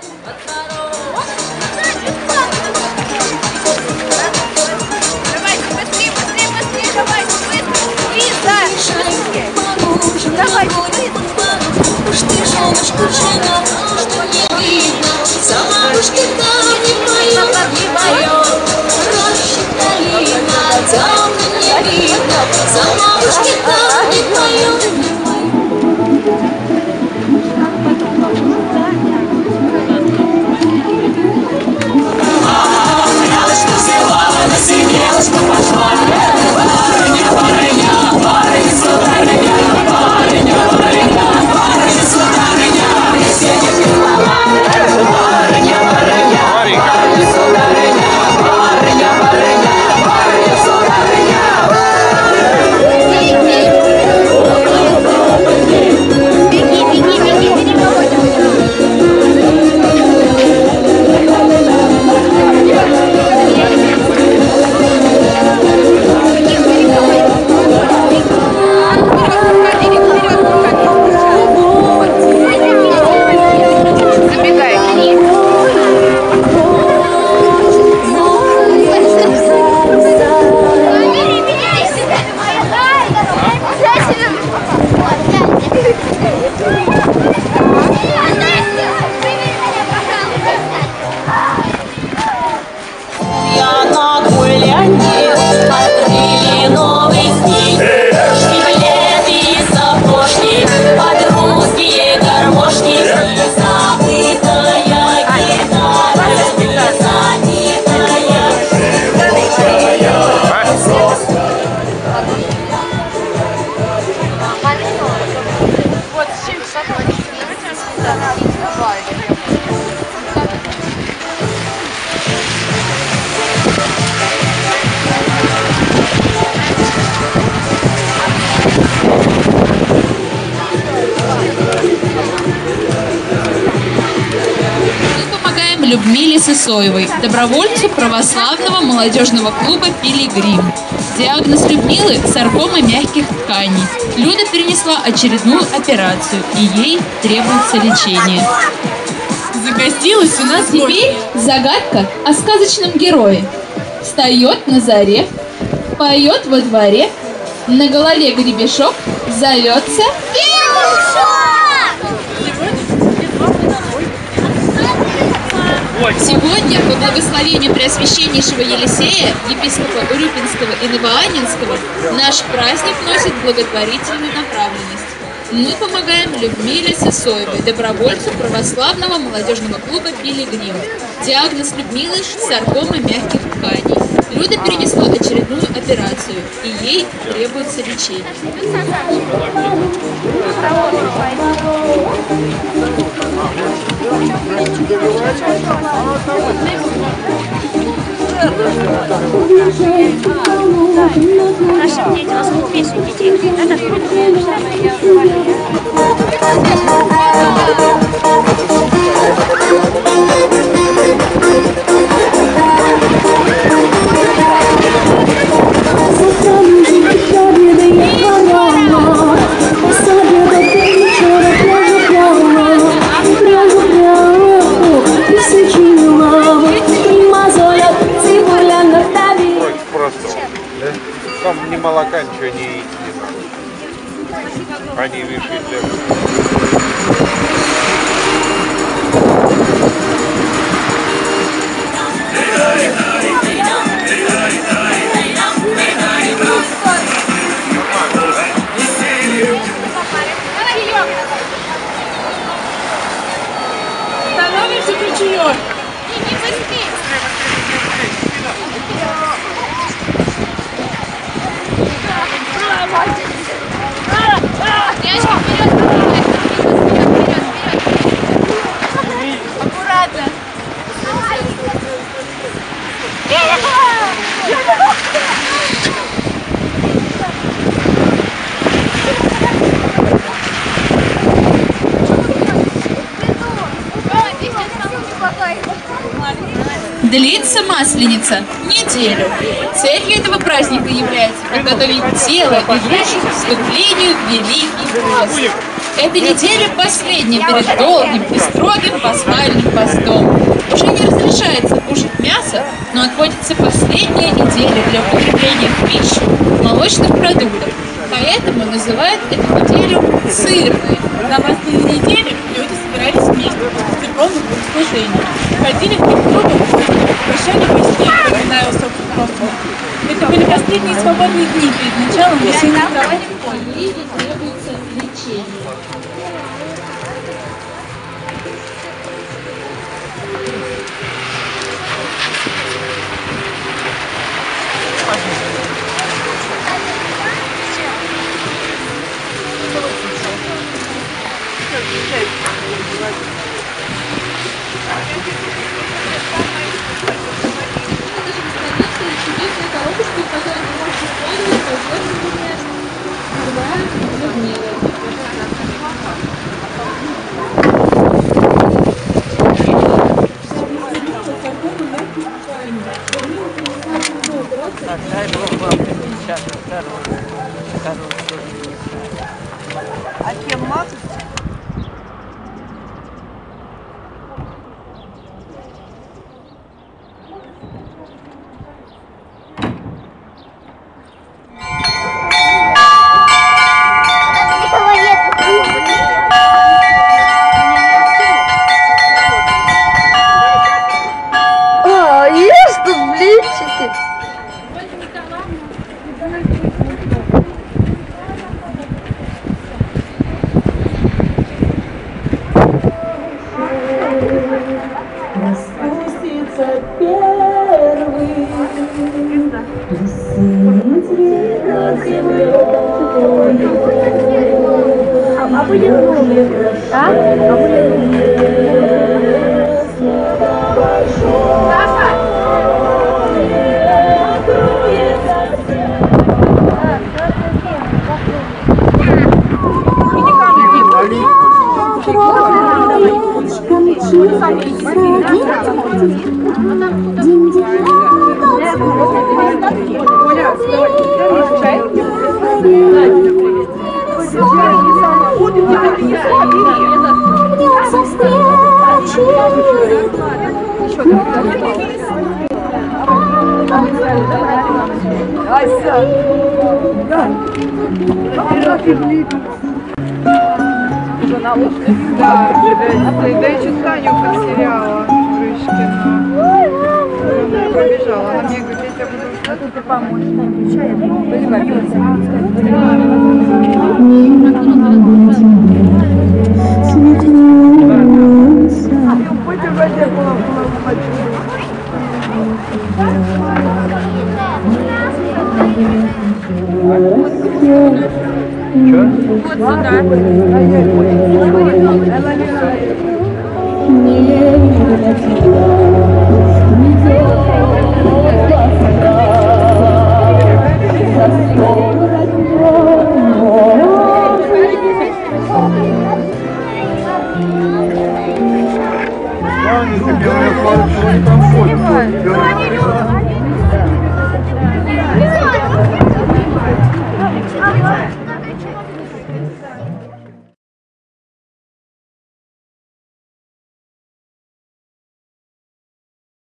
But Людмиле Сысоевой, добровольцу православного молодежного клуба «Пилигрим». Диагноз Людмилы – саркома мягких тканей. Люда перенесла очередную операцию, и ей требуется лечение. Загостилась у нас Теперь загадка о сказочном герое. Встает на заре, поет во дворе, на голове гребешок, зовется Сегодня, по благословению Преосвященнейшего Елисея, епископа Урюпинского и Новоаннинского, наш праздник носит благотворительную направленность. Мы помогаем Людмиле Сысоевой, добровольцу православного молодежного клуба «Пилигрим». Диагноз Людмилы – саркома мягких тканей. Люда перенесла очередную операцию, и ей требуется лечение. Нашим детям, у нас песню детей. Это Yes. Длится масленица неделю. Целью этого праздника является подготовить тело и душу к вступлению в великий пост. Эта неделя последняя перед долгим и строгим пасхальным постом. Уже не разрешается кушать мясо, но отводится последняя неделя для употребления в пищу молочных продуктов. Поэтому называют эту неделю сырной. На последней неделе люди собирались вместе в церковных богослужениях. Ходили друг к другу, прощали во сне, вспоминая высоких прошлых. Это были последние свободные дни перед началом весенней работы. Ей требуется лечение. Чудесные коробочки, в которых можно использовать возможные Людмила. А? А? Да, да чуть Таню потеряла, Грышкина. Она побежала. Она мне говорит, я буду то ты поможешь. Будем Белая флаг, не там ходит.